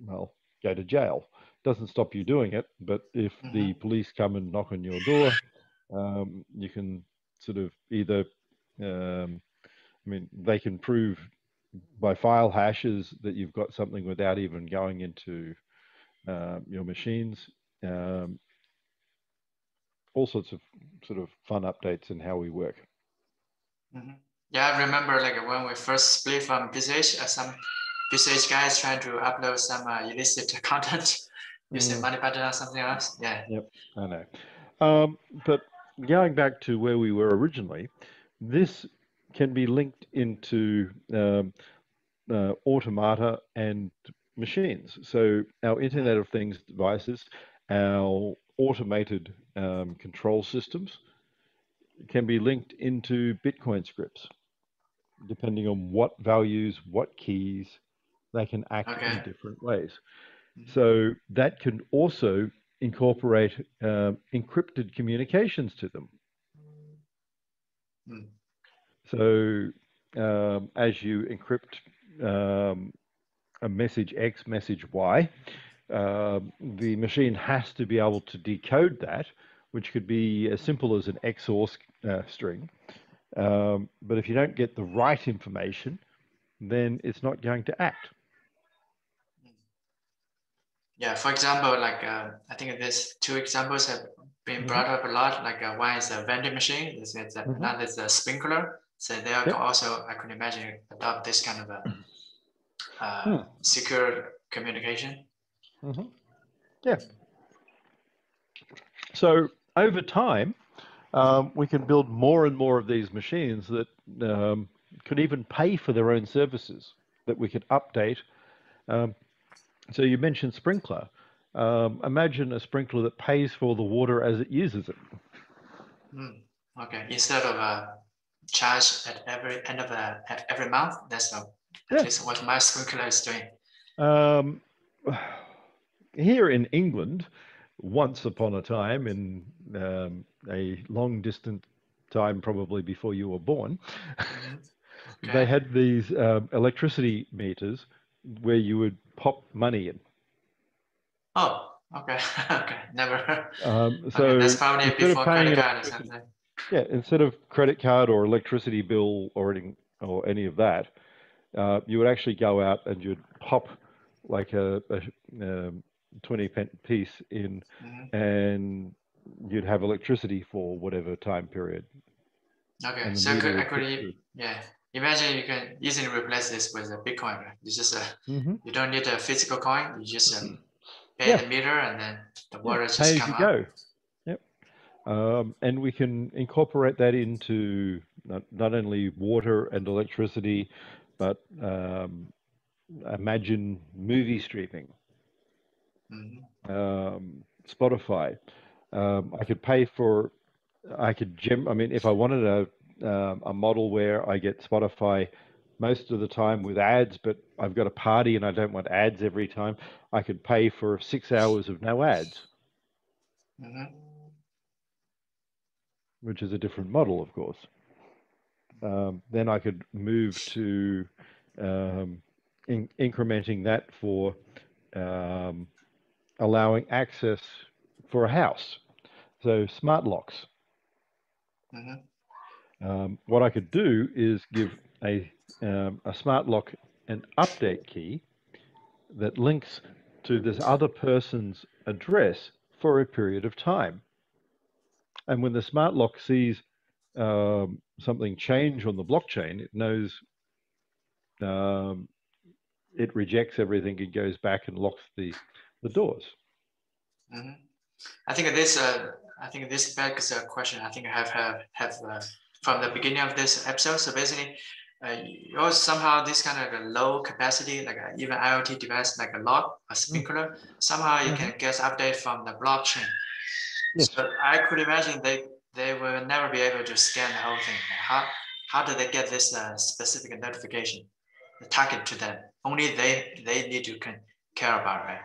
well, go to jail. Doesn't stop you doing it, but if mm-hmm. the police come and knock on your door, um, you can sort of either um, I mean, they can prove by file hashes that you've got something without even going into uh, your machines. Um, all sorts of sort of fun updates in how we work. Mm-hmm. Yeah, I remember like when we first split from BCH, uh, some BCH guys trying to upload some uh, illicit content using mm. money button or something else. Yeah. Yep, I know. Um, but going back to where we were originally, this can be linked into um, uh, automata and machines. So our Internet of Things devices, our automated um, control systems can be linked into Bitcoin scripts, depending on what values, what keys they can act okay. in different ways. So that can also incorporate uh, encrypted communications to them. Mm. So um, as you encrypt um, a message X, message Y, uh, the machine has to be able to decode that, which could be as simple as an XOR uh, string. Um, but if you don't get the right information, then it's not going to act. Yeah, for example, like uh, I think these two examples have been mm-hmm. brought up a lot. Like uh, one is a vending machine, this is a, mm-hmm. another is a sprinkler. So they are yep. also, I could imagine, adopt this kind of a uh, hmm. secure communication. Mm-hmm. Yeah. So over time, um, we can build more and more of these machines that um, could even pay for their own services that we could update. Um, so you mentioned sprinkler. Um, imagine a sprinkler that pays for the water as it uses it. Mm, okay, instead of a charge at every end of the at every month. That's at yeah. least what my sprinkler is doing. Um, here in England, once upon a time, in um, a long distant time, probably before you were born, mm-hmm. okay. they had these um, electricity meters where you would pop money in. Oh, okay, okay, never. Um, so okay, that's probably before credit card or something. Yeah, instead of credit card or electricity bill or any, or any of that, uh, you would actually go out and you'd pop like a, a, a um, 20 pence piece in mm-hmm. and you'd have electricity for whatever time period. Okay, so could, I could, yeah, imagine you can easily replace this with a Bitcoin. Right? You just, uh, mm-hmm. you don't need a physical coin. You just uh, pay yeah. the meter and then the water yeah, just come out. Go. Um, and we can incorporate that into not, not only water and electricity, but um, imagine movie streaming, mm-hmm. um, Spotify. Um, I could pay for, I could gem. I mean, if I wanted a um, a model where I get Spotify most of the time with ads, but I've got a party and I don't want ads every time, I could pay for six hours of no ads. Mm-hmm which is a different model, of course. Um, then I could move to um, in incrementing that for um, allowing access for a house. So smart locks. Mm -hmm. what I could do is give a, um, a smart lock an update key that links to this other person's address for a period of time. And when the smart lock sees um, something change on the blockchain, it knows um, it rejects everything and goes back and locks the the doors. Mm-hmm. I think this uh, I think this begs a question. I think I have have have uh, from the beginning of this episode. So basically, uh, you somehow this kind of a low capacity, like a, even IoT device like a lock, a sprinkler, mm-hmm. somehow you mm-hmm. can get update from the blockchain. Yes. So I could imagine they they will never be able to scan the whole thing. How how do they get this uh, specific notification, the target to them? Only they they need to care about, right?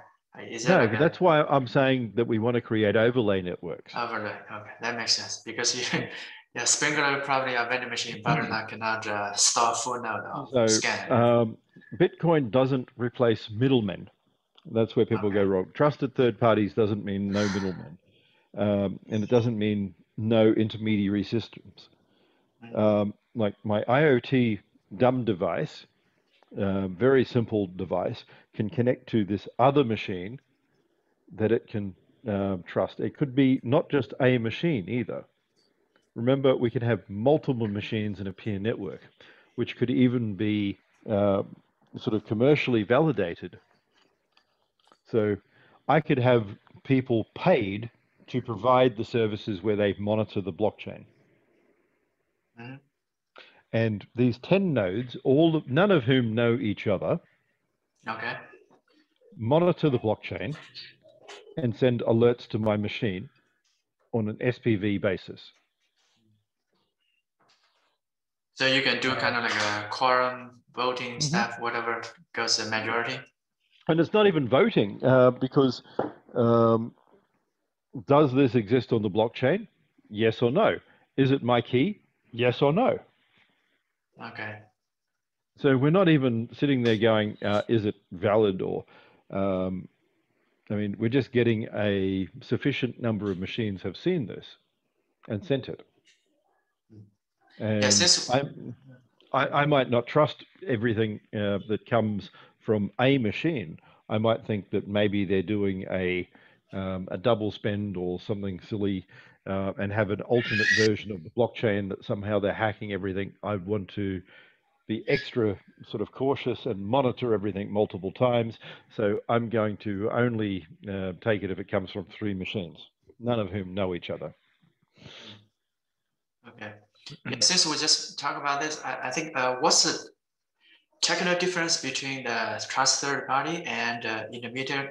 Is no, that's why I'm saying that we want to create overlay networks. Overlay, okay, that makes sense because you, yeah, Sprinkler probably a vending machine, but mm. not cannot uh, store full node or so, scan. Um, Bitcoin doesn't replace middlemen. That's where people okay. go wrong. Trusted third parties doesn't mean no middlemen, um, and it doesn't mean no intermediary systems. Mm. Um, like my IoT dumb device uh, very simple device can connect to this other machine that it can uh, trust. It could be not just a machine either. Remember, we can have multiple machines in a peer network, which could even be uh, sort of commercially validated. So I could have people paid to provide the services where they monitor the blockchain. Mm-hmm. And these 10 nodes, all none of whom know each other, okay. monitor the blockchain and send alerts to my machine on an SPV basis. So you can do kind of like a quorum voting mm-hmm. stuff, whatever goes the majority. And it's not even voting uh, because um, does this exist on the blockchain? Yes or no. Is it my key? Yes or no. Okay. So we're not even sitting there going, uh, is it valid or, um, I mean, we're just getting a sufficient number of machines have seen this and sent it. And yes, this... I, I, I might not trust everything uh, that comes from a machine. I might think that maybe they're doing a um, a double spend or something silly uh, and have an alternate version of the blockchain that somehow they're hacking everything, I'd want to be extra sort of cautious and monitor everything multiple times. So I'm going to only uh, take it if it comes from three machines, none of whom know each other. Okay. Yeah, since we just talk about this, I, I think uh, what's the technical difference between the trust third party and uh, intermediary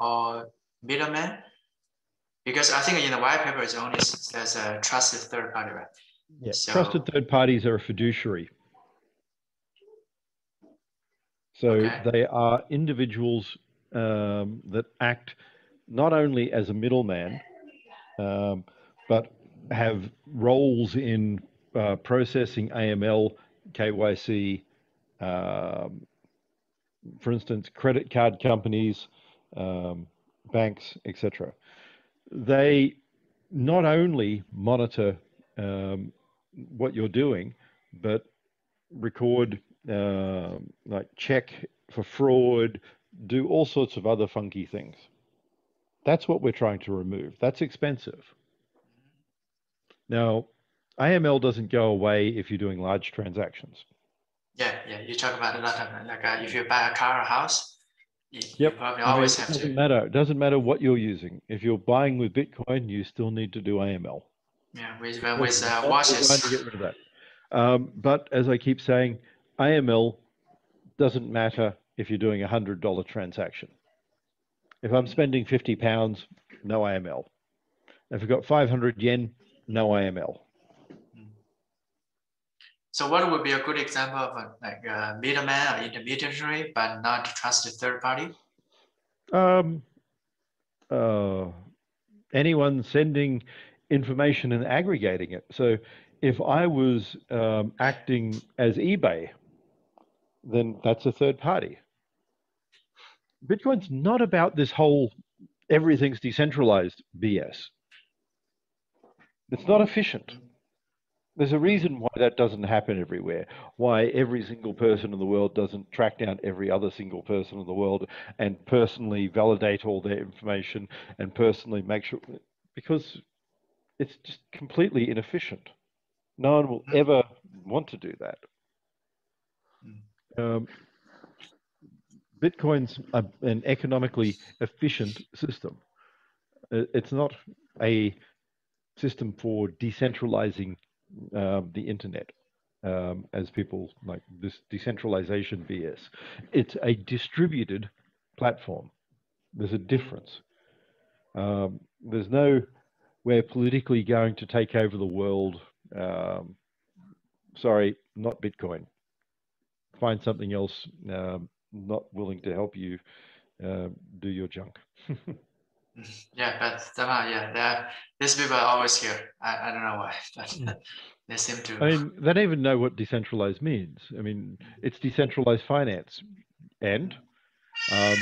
or middleman? Because I think in the white paper, it's only says a trusted third party, right? Yeah, so, trusted third parties are a fiduciary. So okay. they are individuals um, that act not only as a middleman, um, but have roles in uh, processing AML, KYC, um, for instance, credit card companies, um, banks, etc they not only monitor um, what you're doing, but record, uh, like check for fraud, do all sorts of other funky things. That's what we're trying to remove. That's expensive. Now, AML doesn't go away if you're doing large transactions. Yeah, yeah. You talk about a lot of like uh, if you buy a car or house, Yep. probably always I mean, it doesn't to. matter. It doesn't matter what you're using. If you're buying with Bitcoin, you still need to do AML. Yeah, with, with uh, washes. to get rid of that. Um, but as I keep saying, AML doesn't matter if you're doing a hundred dollar transaction. If I'm spending fifty pounds, no AML. If I've got five hundred yen, no AML. So what would be a good example of a, like a middleman or intermediary, but not trusted third party? Um, uh, anyone sending information and aggregating it. So if I was um, acting as eBay, then that's a third party. Bitcoin's not about this whole everything's decentralized BS. It's not efficient. There's a reason why that doesn't happen everywhere. Why every single person in the world doesn't track down every other single person in the world and personally validate all their information and personally make sure, because it's just completely inefficient. No one will ever want to do that. um, Bitcoin's a, an economically efficient system. It's not a system for decentralizing um, the internet, um, as people like this decentralization BS. It's a distributed platform. There's a difference. Um, there's no we're politically going to take over the world. Um, sorry, not Bitcoin. Find something else. Um, not willing to help you uh, do your junk. yeah, but somehow, yeah, these people are always here. I, I don't know why, but they seem to. I mean, they don't even know what decentralized means. I mean, it's decentralized finance, and um,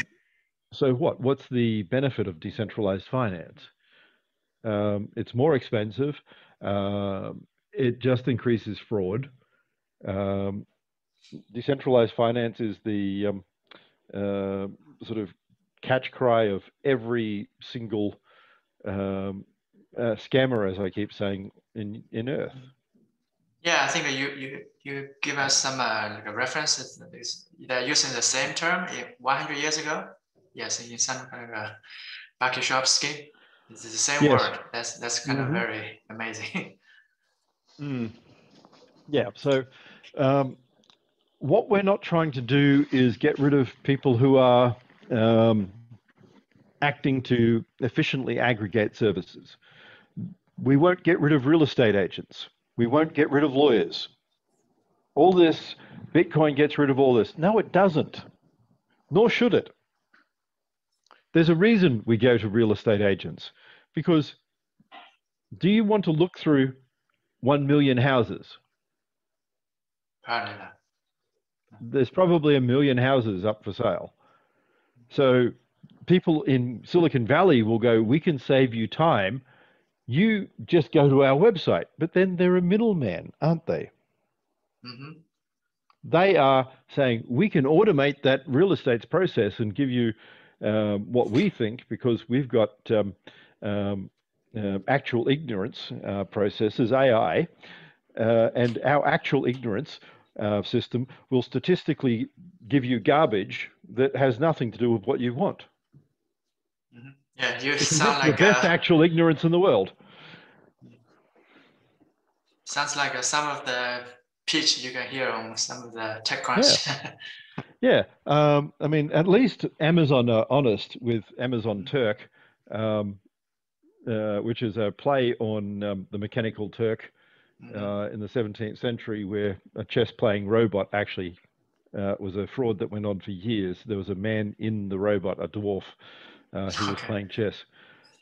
so what? What's the benefit of decentralized finance? Um, it's more expensive. Uh, it just increases fraud. Um, decentralized finance is the um, uh, sort of catch cry of every single um, uh, scammer, as I keep saying, in in Earth. Yeah, I think you you you give us some uh, like a reference. They're using the same term 100 years ago. Yes, in some kind of a bucket shop scheme. It's the same yes. word. That's that's kind mm-hmm. of very amazing. mm. Yeah. So, um, what we're not trying to do is get rid of people who are um, acting to efficiently aggregate services. We won't get rid of real estate agents. We won't get rid of lawyers. All this, Bitcoin gets rid of all this. No, it doesn't. Nor should it. There's a reason we go to real estate agents because do you want to look through 1 million houses? There's probably a million houses up for sale. So people in Silicon Valley will go, We can save you time. You just go to our website. But then they're a middleman, aren't they? Mm-hmm. They are saying, We can automate that real estate's process and give you um, what we think, because we've got um, um, uh, actual ignorance uh, processes, AI, uh, and our actual ignorance uh, system will statistically give you garbage that has nothing to do with what you want. Mm-hmm. Yeah, you it's sound like the best uh, actual ignorance in the world. Sounds like uh, some of the pitch you can hear on some of the TechCrunch. Yeah. Yeah, um, I mean, at least Amazon are honest with Amazon Turk, um, uh, which is a play on um, the mechanical Turk mm-hmm. uh, in the 17th century, where a chess playing robot actually uh, was a fraud that went on for years. There was a man in the robot, a dwarf, uh, who was playing chess.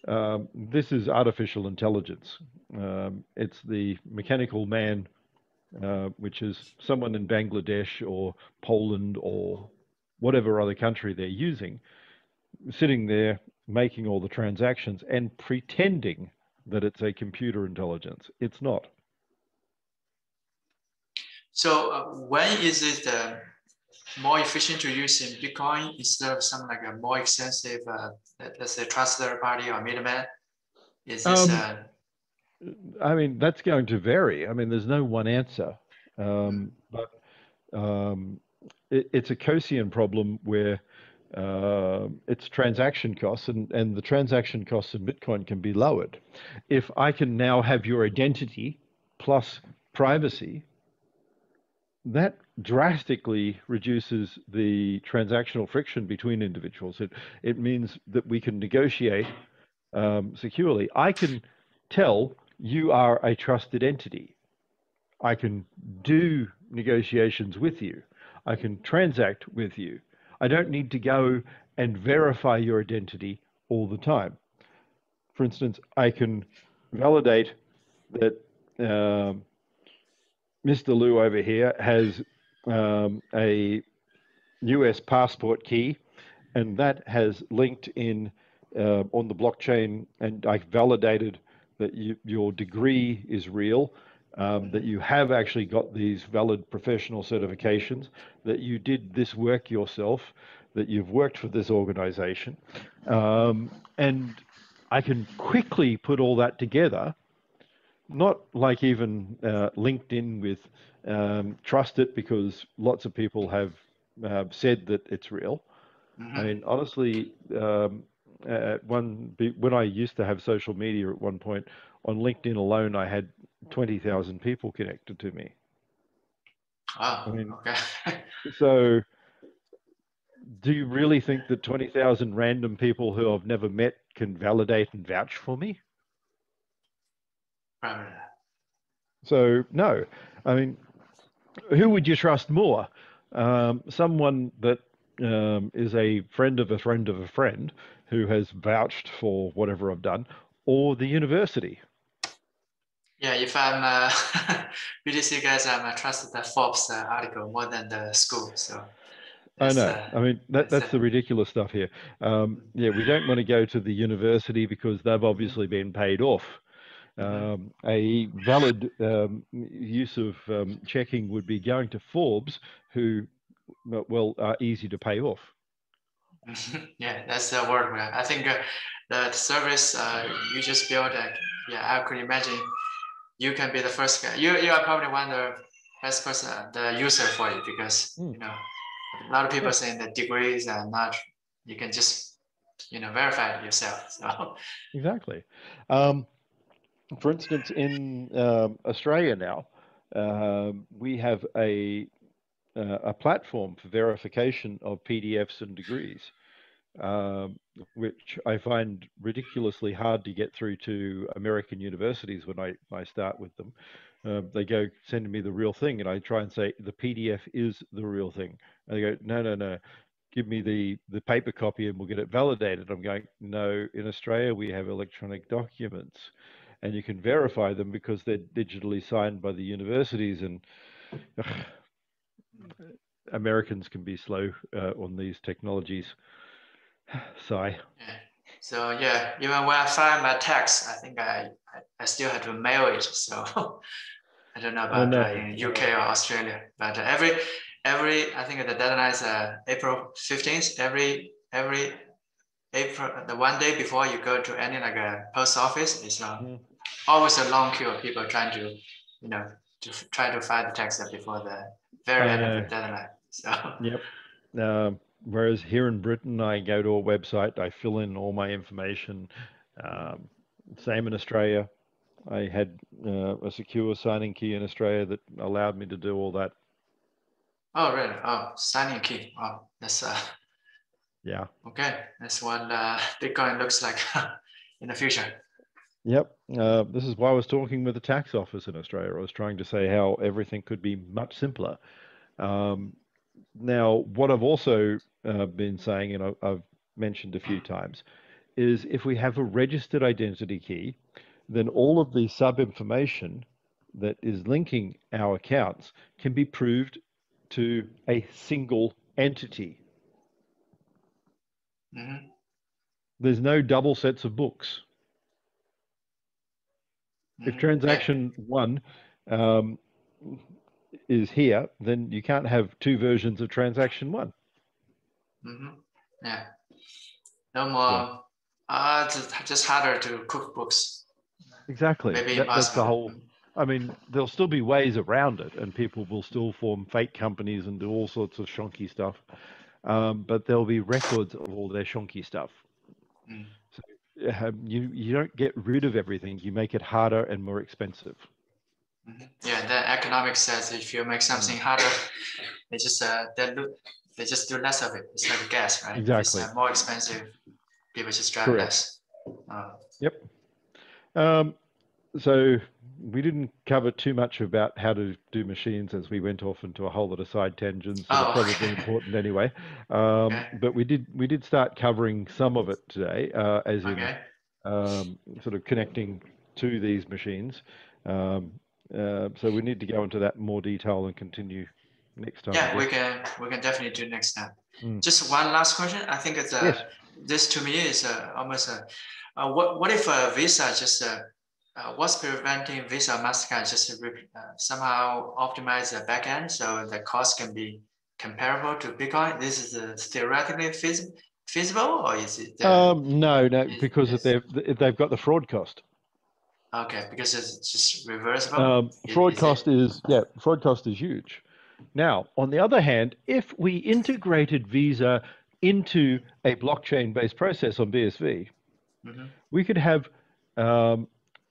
Um, this is artificial intelligence. Um, it's the mechanical man uh, which is someone in Bangladesh or Poland or whatever other country they're using, sitting there making all the transactions and pretending that it's a computer intelligence. It's not. So uh, when is it uh, more efficient to use in Bitcoin instead of something like a more expensive, uh, let's say trust third party or middleman? Is this um, uh, I mean, that's going to vary. I mean, there's no one answer. Um, but um, it, it's a Coasian problem where uh, it's transaction costs, and, and the transaction costs in Bitcoin can be lowered. If I can now have your identity plus privacy, that drastically reduces the transactional friction between individuals. It, it means that we can negotiate um, securely. I can tell you are a trusted entity. I can do negotiations with you. I can transact with you. I don't need to go and verify your identity all the time. For instance, I can validate that um, Mr. Liu over here has um, a US passport key, and that has linked in uh, on the blockchain, and I validated that you, your degree is real, um, that you have actually got these valid professional certifications, that you did this work yourself, that you've worked for this organization. Um, and I can quickly put all that together not like even uh, LinkedIn with um, trust it because lots of people have uh, said that it's real. Mm-hmm. I mean, honestly, um, at one when I used to have social media at one point on LinkedIn alone, I had twenty thousand people connected to me. Wow. I mean, okay. so do you really think that 20,000 random people who I've never met can validate and vouch for me? So, no. I mean, who would you trust more? Um, someone that um, is a friend of a friend of a friend who has vouched for whatever I've done, or the university? Yeah, if I'm uh, BTC guys, I'm uh, trusted the Forbes uh, article more than the school. So I know. Uh, I mean, that, that's the ridiculous stuff here. Um, yeah, we don't want to go to the university because they've obviously been paid off. Mm-hmm. Um, a valid um, use of um, checking would be going to Forbes, who, well, are easy to pay off. yeah, that's the word. I think uh, the service uh, you just built, uh, yeah, I could imagine you can be the first guy. You, you are probably one of the best person, the user for it because, mm. you know, a lot of people saying that degrees are not you can just you know verify it yourself so exactly um, for instance in um, australia now uh, we have a uh, a platform for verification of pdfs and degrees um, which I find ridiculously hard to get through to American universities when I, I start with them. Uh, they go sending me the real thing, and I try and say the PDF is the real thing. And they go, no, no, no, give me the the paper copy and we'll get it validated. I'm going, no. In Australia, we have electronic documents, and you can verify them because they're digitally signed by the universities. And ugh, Americans can be slow uh, on these technologies. Sigh. Yeah. So yeah, even when I file my tax, I think I, I, I still have to mail it. So I don't know about uh, in UK or Australia, but every every I think the deadline is uh, April fifteenth. Every every April the one day before you go to any like a post office, it's uh, mm. Always a long queue of people trying to you know to try to file the tax before the very end of the deadline. So yep. Um, whereas here in Britain, I go to a website, I fill in all my information. Um, same in Australia. I had uh, a secure signing key in Australia that allowed me to do all that. Oh, really? Oh, signing key. Oh, that's uh. Yeah. Okay, that's what uh, Bitcoin looks like in the future. Yep. Uh, this is why I was talking with the tax office in Australia. I was trying to say how everything could be much simpler. Um, now, what I've also uh, been saying, and I've mentioned a few times, is if we have a registered identity key, then all of the sub information that is linking our accounts can be proved to a single entity. Mm-hmm. There's no double sets of books. If transaction one um, is here, then you can't have two versions of transaction one. Mm-hmm. Yeah. No more. Yeah. Uh, it's just harder to cook books. Exactly. Maybe that, that's the whole. I mean, there'll still be ways around it, and people will still form fake companies and do all sorts of shonky stuff. Um, but there'll be records of all their shonky stuff. Mm. Um, you you don't get rid of everything. You make it harder and more expensive. Mm-hmm. Yeah, the economics says if you make something harder, they just uh, they look, they just do less of it. It's like gas, right? Exactly. It's uh, more expensive. People just drive Correct. less. Uh, yep. Um, so we didn't cover too much about how to do machines as we went off into a whole lot of side tangents that oh, are probably important anyway. Um, okay. But we did we did start covering some of it today, uh, as okay. in um, sort of connecting to these machines. Um, uh, so we need to go into that more detail and continue next time. Yeah, we can we can definitely do next time. Mm. Just one last question. I think it's uh, yes. this to me is uh, almost a uh, what, what if uh, Visa just, uh, uh, what's preventing Visa MasterCard just uh, somehow optimize the backend so the cost can be comparable to Bitcoin? This is uh, theoretically feasible, feasible or is it? um, no, no, because they've, they've got the fraud cost. Okay, because it's just reversible. Um, fraud is cost is yeah, fraud cost is huge. Now, on the other hand, if we integrated Visa into a blockchain-based process on BSV, Mhm. we could have um,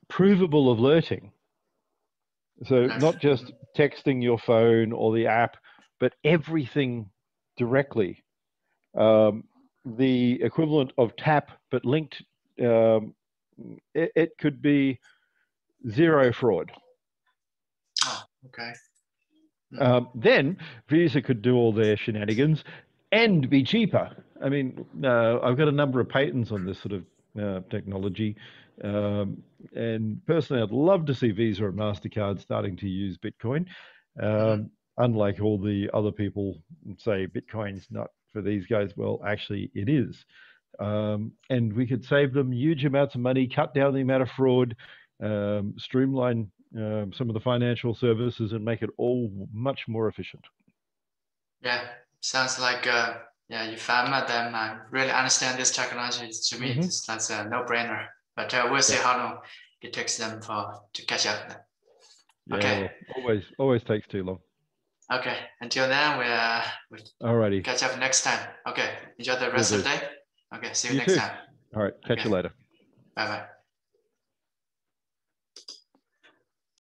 provable alerting. So not just texting your phone or the app, but everything directly. Um, the equivalent of tap, but linked. Um, it, it could be zero fraud. Oh, okay. Um, then Visa could do all their shenanigans and be cheaper. I mean, uh, I've got a number of patents on this sort of uh, technology. Um, and personally, I'd love to see Visa and MasterCard starting to use Bitcoin. Um, unlike all the other people say Bitcoin's not for these guys. Well, actually, it is. Um, and we could save them huge amounts of money, cut down the amount of fraud, um, streamline um, some of the financial services, and make it all much more efficient. Yeah, sounds like uh, yeah, you found them I really understand this technology. To me, Mhm. it's, that's a no-brainer. But uh, we'll see how long it takes them for to catch up. Yeah, Okay. always, always takes too long. Okay, until then, we uh, we Alrighty. catch up next time. Okay, enjoy the rest of the day. Okay, see you You next too. time. All right. Catch you later. Bye bye.